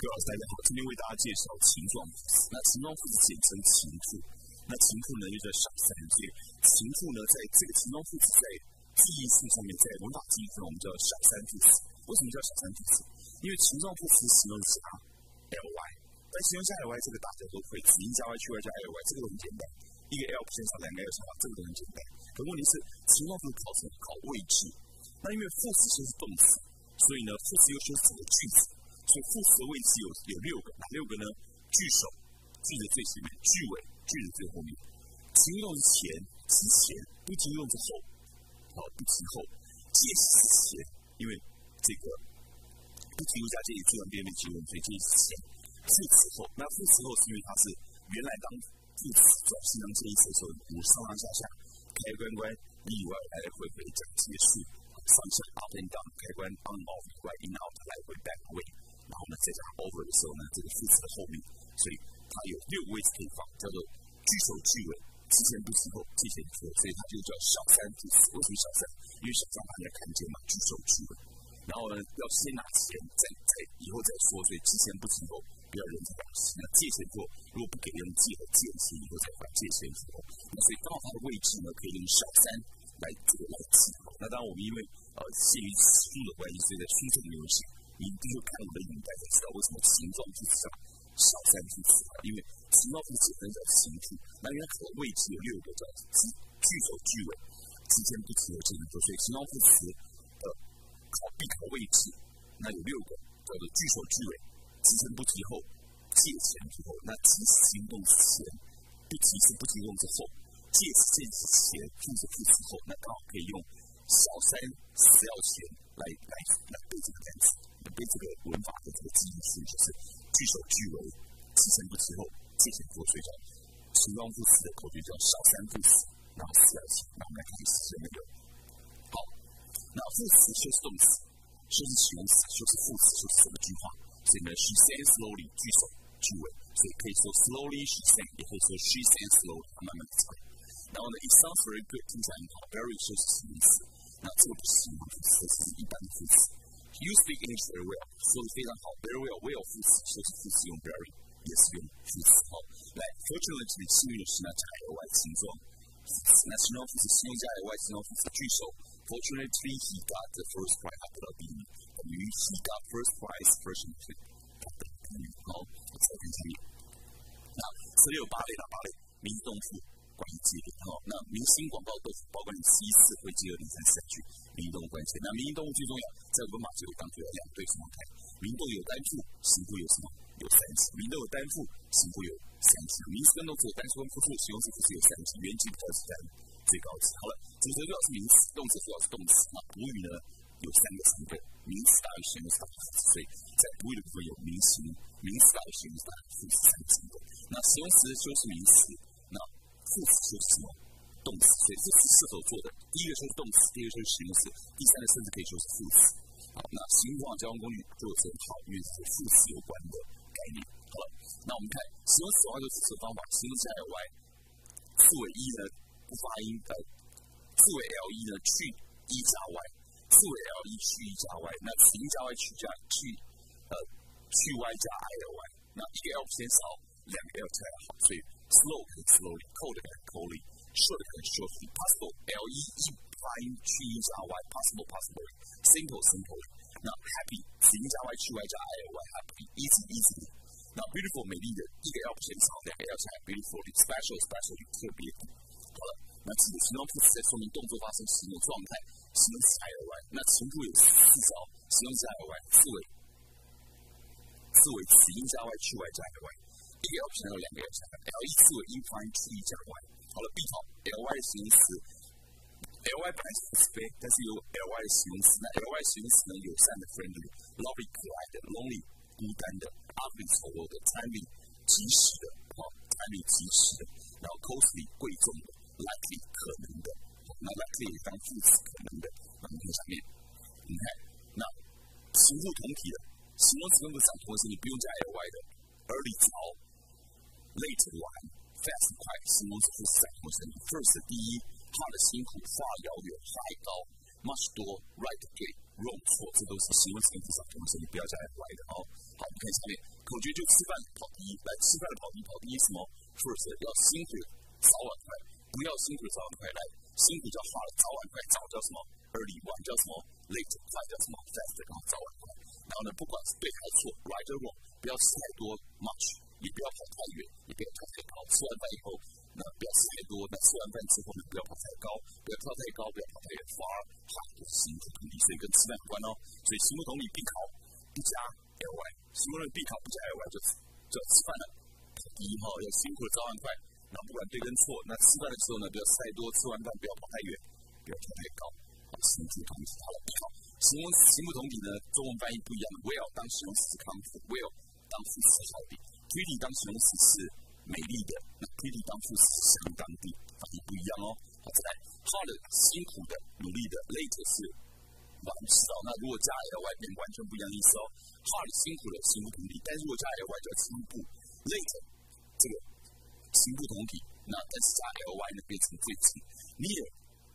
各位大家好，今天为大家介绍情状副词。那情状副词简称情妇，那情妇呢又叫小三，所以情妇呢在这个情状副词在记忆性上面，在文法记忆中我们叫小三副词。为什么叫小三副词？因为情状副词形容加 ly，但形容加 ly 这个大家都会，子音加 y 去 y 加 ly，这个很简单，一个 l 偏上两个 l 乘法，这个都很简单。可问题是情状副词考什么？考位置。那因为副词就是动词，所以呢副词又修整个句子。所以副词的位置有有六个，哪六个呢？句首，句的最前面；句尾，句的最后面。停用前，提前；不停用之后，好，不提后。介词前，因为这个不提又加介词，自然变为情用，所以介词前。副词后，那副词后是因为它是原来当副词转形成介词的时候，有上上下下、开关关、里外来来回回讲结束，上下 up and down，开关 on off，就叫小三副词。为什么小三？因为小三大家看见嘛，句首、句尾。然后呢，要先拿钱，再再以后再说，所以之前不提后，不要人家表示。那借钱做，如果不给人借和借钱以后再还借钱之后，那所以刚好它的位置呢，可以用小三来做来记。那当然我们因为呃限于书的关系，所以在书中没有写。你必须看我的影带才知道为什么形状副词啊，小三副词啊，因为形状副词分叫形体，那因为它的位置有六个，叫句首句尾，之间不提有这样多，所以形容副词的考必考位置，那有六个，叫做句首句尾，之前不提后，借前之后，那提行动词前，不提是不提动之后，借词借词前，副词副词后，那刚好可以用小三死要前来来来背这个单词。对这个文法的这个记忆性，就是句首句尾，提前不提后，借前不后，所以叫形容副词的口诀叫小三副词，然后四要起，那我们来看实践那个。好，那副词修饰动词，修饰形容词，修饰副词，修饰整个句话。所以呢，she sang slowly，句首句尾，所以可以说 slowly she sang，也可以说 she sang slowly，慢慢的唱。然后呢，it sounds very good，听起来很好，very 修饰形容词，那这个不是形容副词，这是一般的副词。You speak English very well，说的非常好。Very well，well 副词，说是副词用 very，也是用副词。好，来，Fortunately，幸运的是呢，加 ly 形状副词。那形状副词，形容加 ly 形状副词句首。Fortunately，he got the first prize，他得到第一名，等于 he got first prize，Fortunately，他得第一名。好，再看下面。那这里有八类哪八类？名词动副。关于接点，好，那明星广告都包括你七次会接二连三四句，民营动物关系。那民营动物最重要，在文法结构当中有两对双态，民动有单数，形副有什么？有三次。民动有单数，形副有三次。名词跟动词有单数跟复数，形容词复数有三次。原句比较是在最高级。好了，主词主要是名词，动词主要是动词。那补语呢有三个成分，名词大于形容词大于副词，所以在补语的部分有名词、名词大于形容词大于副词三个成分。那形容词修饰名词，那副词修饰什么？动词，所以这是四手做的。第一个是动词，第二个是形容词，第三个甚至可以说是副词。好，那形容交通工具就是好，与副词有关的概念。好了，那我们看形容词的话，就这方法：形容词 l y，次尾 e 呢不发音的，次尾 l e 呢去 e 加 y，次尾 l e 去 e 加 y，那形加 y 去加去呃去 y 加 i l y，那一个 l 偏少，两个 l 才好，所以。slow 可以 slowly，cold 可以 coldly，short 可以 shortly，possible，l e e 发音去音加 y，possible possibly，simple simple。 那 happy 子音加 y 去 y 加 i l y happy easy easy。那 beautiful 美丽的，一个 l 偏少，两个 l 加 beautiful，special special 特别。好了，那这个形容词在说明动作发生时的状态，形容词 i l y。那情妇有四招，形容词 i l y，四尾，四尾子音加 y 去 y 加 i l y。一个 L 偏有两个 L 加，L 一次为音发音去 E 加 Y。好了，B 好 L Y 的形容词，L Y 本来是慈悲，但是有 L Y 的形容词，那 L Y 形容词呢？友善的 friendly，lovely 可爱的，lonely 孤单的，ugly 丑陋的，timely 及时的，好，timely 及时的，然后 costly 贵重的，likely 可能的，那 likely 当副词可能的，那我们看下面，你看，那形物同体的形容词用不上同时，你不用加 L Y 的。early 早，late 晚，fast 快，形容词是三个成语。first 第一怕的辛苦，far 遥远，high 高 much 多，right 对，wrong 错，这都是形容词跟副词同时你不要加 ly 的哦。好，我们看下面口诀就吃饭跑第一，来吃饭的跑第一，跑第一什么？First 要辛苦，早晚快，不要辛苦早晚快，来辛苦叫 hard，早晚快，早叫什么？early，晚叫什么？late，快叫什么？fast，然后早晚快。然后呢，不管是对还是错，right or wrong，不要吃太多 much，也不要跑太远，也不要跳太高。吃完饭以后。那不要吃太多，那吃完饭之后呢，不要跑太高，不要跳太高，不要跑太远，反而哈就是心不同理，所以跟吃饭有关哦。所以心不同理必考不加 ly，形容人必考不加 ly 就就要吃饭了。第一号要辛苦的早晚快，那不管对跟错，那吃饭的时候呢，不要吃太多，吃完饭不要跑太远，不要跳太高，好，心不同理好了必考。形容词心不同理呢，中文翻译不一样，will 当形容词是，come will 当副词好比，pretty 当形容词是。美丽的，那 kitty 当初是相当的，发音不一样哦。好，再来，hard 辛苦的、努力的，late 是晚迟哦。那如果加 ly 变完全不一样意思哦。hard 辛苦的，辛苦努力，但如果加 ly 叫辛苦，late 这个辛苦同体，那但是加 ly 呢变成最近，near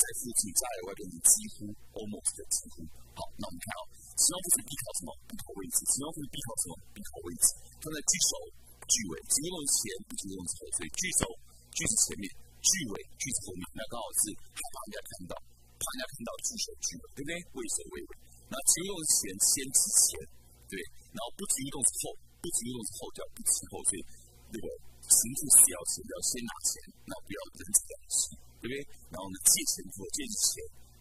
在附近加 ly 变成几乎，almost 的几乎。好，那我们看啊，形容词必考什么？必考位置。形容词必考什么？必考位置。放在句首。句尾，形容词前不形容词后，所以句首句子前面，句尾句子后面，那刚好是害怕人家看到，怕人家看到句首句尾，对不对？畏首畏尾。那形容词前先提前，对，然后不形容词后，不形容词后叫不提后，所以那个形助词要先要先拿钱，那不要人词两词，对不对？然后呢，借钱或借之前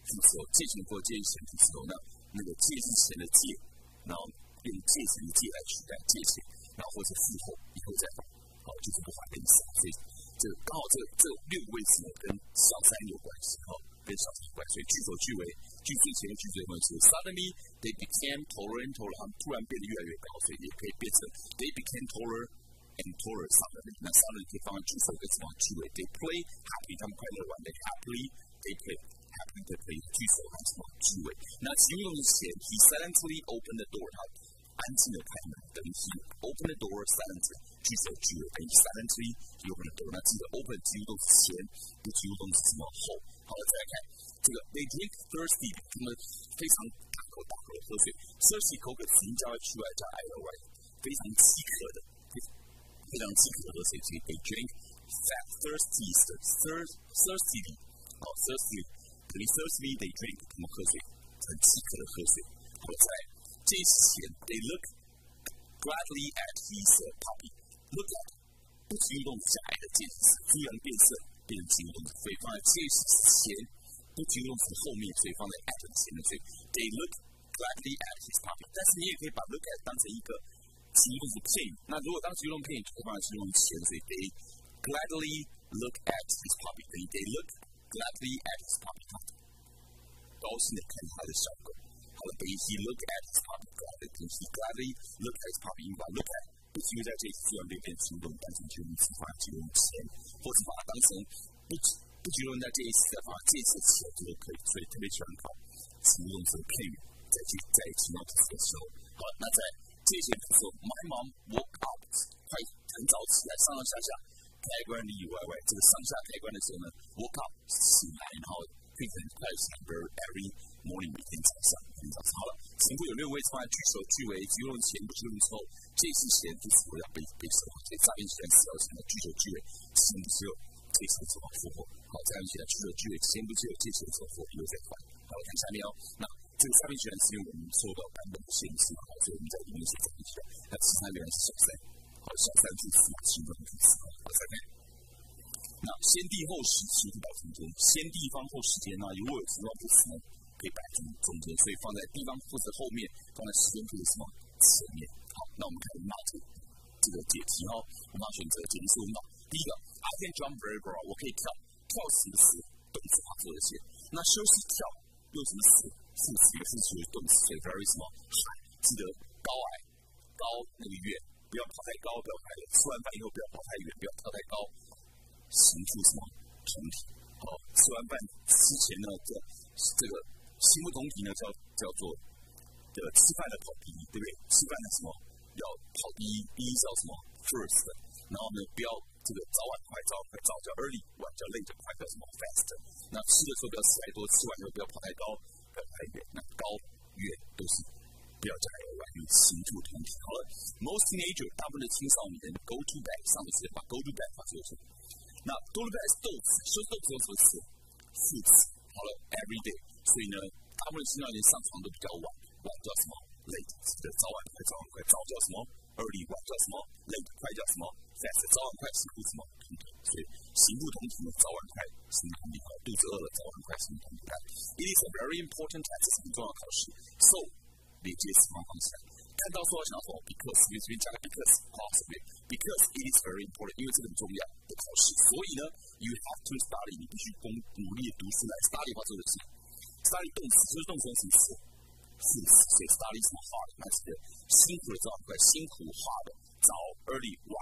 副词后，借钱或借之前副词后，那那个借之前的借，然后用借钱的借来取代借钱。然后或者事后以后再放，好，就是不反的意思。所以这刚好这这六个位置呢，跟小三有关系，哈，跟小三有关。所以句首句尾句子前面句子后面是 suddenly they became taller and taller，他们突然变得越来越高，所以也可以变成 they became taller and taller suddenly。那 suddenly 可以放在句首跟什么句尾？They play happy，他们快乐玩，they happily they play happy they play 句首和什么句尾？那形容词前 he silently opened the door，他。 安静的开门，等于 he open the door silently，句首句尾等于 silently open the door。那记得 open 几乎都是前，不几乎都是什么后。好了，再来看这个 they drink thirsty，他们非常大口大口的喝水。thirsty 口渴，形加去外加 ly，非常饥渴的，非常饥渴的喝水。所以 they drink fat thirsty thirst thirsty，好 thirsty 等于 thirsty they drink，他们喝水，很饥渴的喝水。好了，再。这 之前，they look gladly at his puppy. Look at 不及物动词加 at 的介词，突然变色变成及物动词，所以放在这之前，不及物动词后面，所以放在 at 前面。所以 they look gladly at his puppy. 但是你也可以把 look at 当成一个及物动词片语。那如果当及物动词片语，就可以放在及物动词前，所以 they gladly look at his puppy. 等于 they look gladly at his puppy. 高兴的看他的小狗。 Holiday, he looked at his puppy gladly. He gladly looked at his puppy. 把 look at 不只有在这一次要变变形容单纯形容词放在形容前，或者把它当成不不只用在这一次的话，这次词这都可以。所以特别喜欢考形容词的片语，在这在形容词的时候。好，那在这些的时候，My mom woke up，快很早起来，上上下下开关里里外外，这个上下开关的时候呢，woke up 醒来，然后变成快醒 every morning 每天早上，每天早上好了。前部有六位置放在句首、句尾、句用前、不句用后。这是前句子要背背熟，所以下面写的是要写的句首、句尾，前不只有这次怎么复活。好，这样写的句首、句尾，前不只有这次怎么复活，又在换。好，看下面哦。那这个下面选的是用我们说的版本的限制，好，所以我们在里面写这一条。那其他原来是小三，好，小三句子形容句子，好，再看。那先地后时期摆中间，先地方后时间呢？如果有形容副词呢，可以摆在中间，所以放在地方副词后面，放在时间副词什么前面。好，那我们看 not 这个解题哦，我们要选择简述 not。第一个，I can jump very far，我可以跳，跳什么词？动词化做的些。那休息跳用什么词？副词也是动词，所以 very 什么海？记得高矮高那个远，不要跑太高，不要太远。吃完饭以后不要跑太远，不要跳太高。形出什么同体？好，吃完饭之前呢，这这个形不同体呢，叫叫做的吃饭的跑第一，对不对？吃饭的时候要跑第一，第一叫什么 first？然后呢，不要这个早晚快，早快早叫 early，晚叫 late，快叫什么 fast？那吃的时候不要吃太多，吃完以后不要跑太高，不要太远，那高远都是不要加 ly，因为形助同体。好了，most teenager 大部分的青少年 go to bed 上的是把 go to bed 发出去。那 go to bed 是动词，说动词用什么词？副词。好了，every day，所以呢，大部分青少年上床都比较晚，晚叫什么？late，的早晚快，早晚快，早叫什么？early，晚叫什么？late，快叫什么？fast，早晚快是不什么？同体，所以形不同体呢，早晚快形同体。好，肚子饿了，早晚快形同体。It is a very important test，很重要考试。So，连接词放放起来。看到说想说，because，因为这边加个 because，possibly，because it is very important，因为这个很重要的考试，所以呢，you have to study，你必须工努力读书来 study 话这个是。study 动词，就是动词用什么词？副词，所以 study 什么 hard，那是个辛苦的早晚快，辛苦 hard，早 early 晚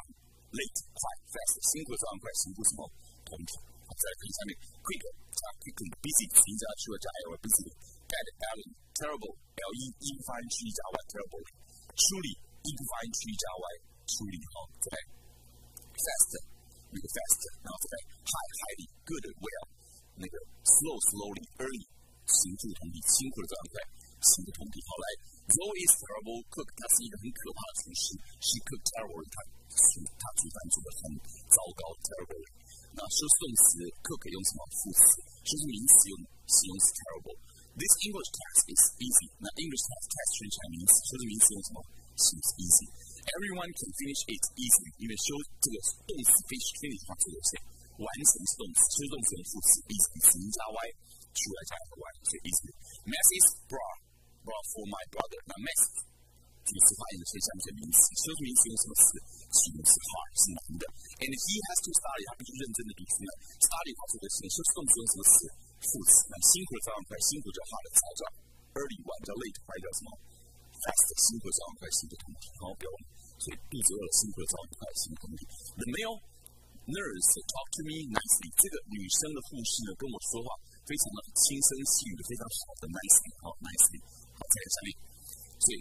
late 快 fast，辛苦的早晚快，辛苦什么同体。再看下面，quick 加 quickly，busy 请加去了加 l busy，bad bad terrible l e e 发音区加 y terrible， 处理 e 发音区加 y 处理好，再 fast 那个 fast，然后再来 high highly good well 那个 slow slowly early。行住同体，辛苦的早晚快，行住同体。好来，Zoe is terrible cook，他是一个很可怕的厨师。She cooked terrible，他煮他煮饭煮的很糟糕，terrible。那说动词 cook 用什么副词？说是名词用形容词 terrible。This English test is easy。那 English test test 是名词，说是名词用什么？形容词 easy。Everyone can finish it easy，因为说这个动词 finish finish 它这个是完成是动词，说动词用副词 easy，形加 y。出来加一个 y 是意思。Math is brought brought for my brother。那 math 这个词发音的是像是名词，修辞名词用什么词？形容词 hard 是难的。And he has to study，他必须认真的读书呢。Study 它这个词，修辞动词用什么词？ 副词。那辛苦的早晚快，辛苦就 hard 早叫 early，晚叫 late，快叫什么？fast 辛苦早晚快，辛苦同体。好，不要忘。所以肚子饿了，辛苦的早晚快，辛苦同体。The male nurse talk to me nicely。这个女生的护士呢，跟我说话。非常的轻声细语的，非常好的 nicely，好 nicely，好在这里。所以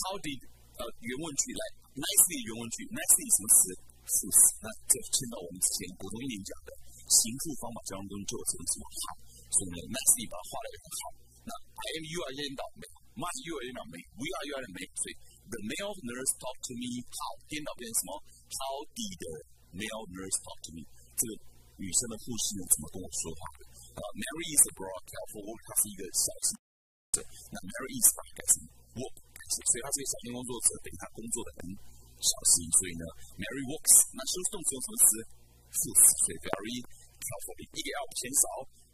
，how did 呃原文句来 nicely 原文句 nicely 什么词？副词。那这牵到我们之前国中一年讲的行数方法当中就有这个什么好，所以呢 nicely 把画的也很好。那 I am you are 颠倒没，my you are 颠倒没，we are you are 没。所以 the male nurse talk to me how 颠倒变成什么？How did the male nurse talk to me？这个女生的护士呢怎么跟我说话的？呃，Mary is a broad careful work，它是一个小词。那 Mary is 把它改成 work，所以她是一个小型工作者等于他工作的很小心，所以呢，Mary works。那修饰动词用什么词？副词，所以 very 超过一定要偏少，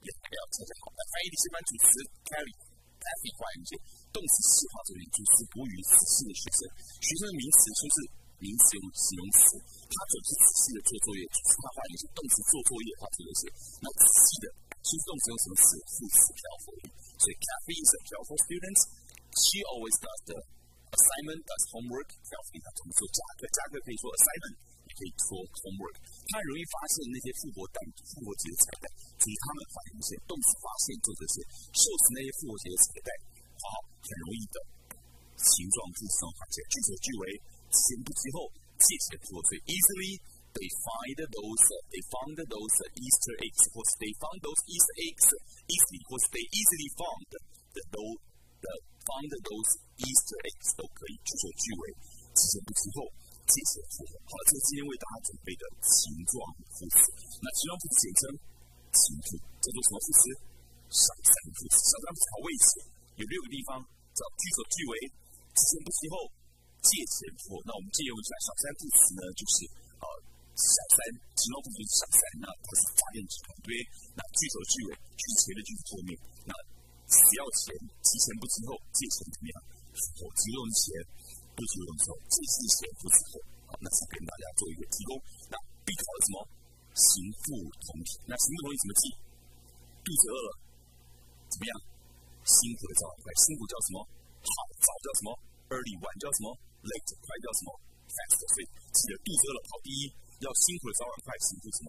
也代要成绩好。那翻译的是班主词 carry every 节，动词四号作用主词补语此系的学生，学生的名词出自名词用形容词，他总是仔细的做作业，他换一些动词做作业话这的是，那仔细的其实动词用什么词副词漂浮语，所以 carry is a careful student。She always does the assignment, does homework. 表示她怎么价格，价格可以说 assignment。可以说 homework。他容易发现那些复活蛋、复活节的彩蛋，所以他们发现一些动词发现做这些，受词那些复活节的彩蛋，好，很容易的形状字上发现。句首句尾前不及后，借前复活，所以 easily。they find those they found those Easter eggs, or they found those Easter eggs easily, or they easily found the those the found those Easter eggs 都可以句首句尾之前不之后 介词复合。好，这是今天为大家准备的形状副词。那形状副词简称形副，叫做什么副词？小三副词。小三副词好危险，有六个地方叫句首句尾之前不之后介词复合。那我们借用一下小三副词呢，就是呃。小三，形容副词小三，那它是加电子团队。那句首句尾，句子前面句子后面，那只要前，提前不之后，借前怎么样？符合，提用前，不提用之后，介词前不之后。好，那是跟大家做一个提供。那必考的什么？形副同体。那形副同体怎么记？肚子饿了，怎么样？辛苦的早晚快，辛苦叫什么？好，早叫什么？early，晚叫什么？late，快叫什么？fast。所以记得肚子饿了跑第一。要辛苦的早晚快，辛苦什么？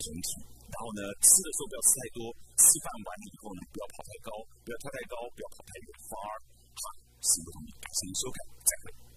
整体。然后呢，吃的时候不要吃太多，吃饭完了以后呢，不要跑太高，不要跳太高，不要跑太远，反而哈，辛苦你，感谢收看，再会。